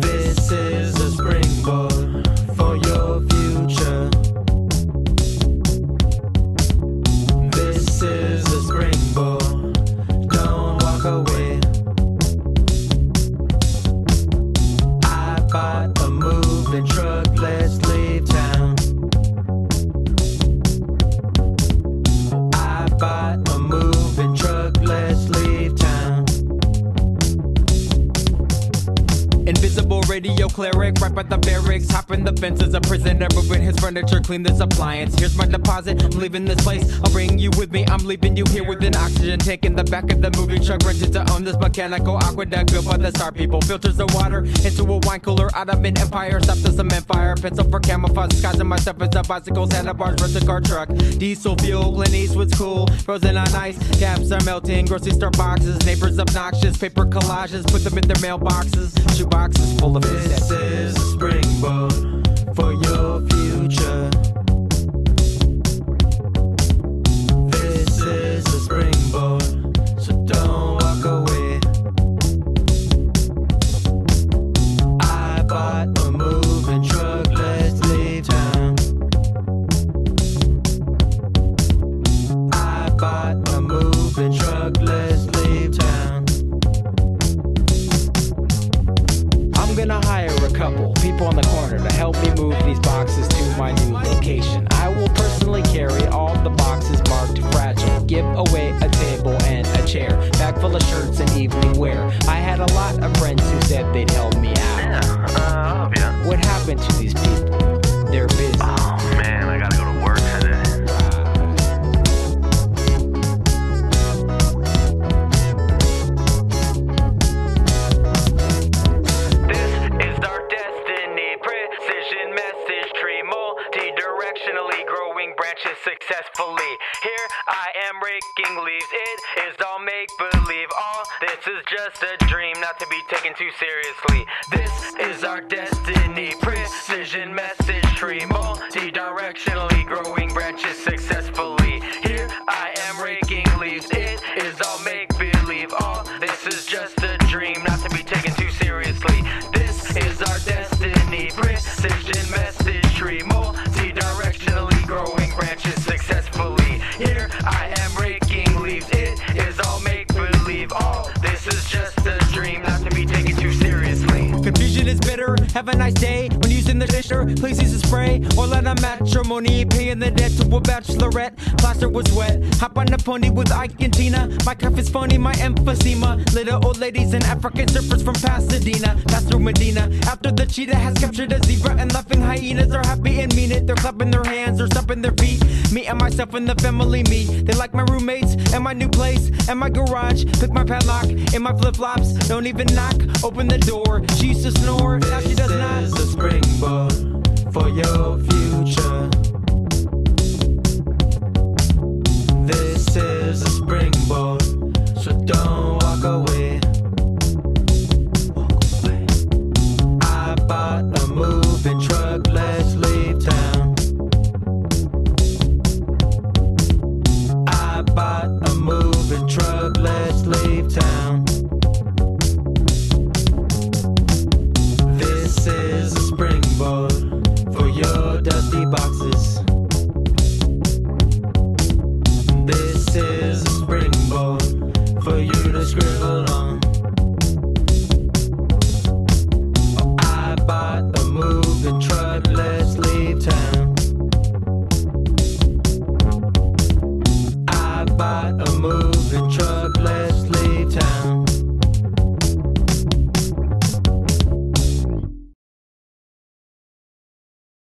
This is a springboard for your future. This is a springboard. Don't walk away. I bought a moving truck. Radio cleric, right by the barracks. Hop in the fences, a prisoner moving his furniture, clean this appliance. Here's my deposit, I'm leaving this place. I'll bring you with me, I'm leaving you here with an oxygen tank in the back of the moving truck. Rented to own this mechanical aqueduct built by the star people. Filters the water into a wine cooler out of an empire. Stop the cement fire, pencil for camouflage. Disguising myself as a bicycles, handlebars, rental car truck. Diesel fuel, Clint Eastwood's cool. Frozen on ice, caps are melting. Grocery store boxes, neighbors obnoxious. Paper collages, put them in their mailboxes. Shoe boxes full of This is springboard help me move these boxes to my new location. I will personally carry all the boxes marked fragile, give away a table and a chair, bag full of shirts multi-directionally growing branches successfully. Here I am raking leaves. It is all make believe. All this is just a dream, not to be taken too seriously. This is our destiny. Precision message tree, multi-directionally growing branches successfully. Here I am raking leaves. It is all make believe. All this is just a dream, not to be taken too seriously. This is our destiny. Precision Have a nice day. When using the disher, please use a spray or let a matrimony paying the debt to a bachelorette. Plaster was wet. Hop on the pony with Ike and Tina. My cuff is phony, my emphysema. Little old ladies and African surfers from Pasadena. Pass through Medina. After the cheetah has captured a zebra and laughing hyenas are happy and mean it. They're clapping their hands or stomping their feet. Me and myself and the family meet. They like my roommates and my new place and my garage. Pick my padlock in my flip flops. Don't even knock. Open the door. She used to snore. Now she does not. This is a springboard for your future.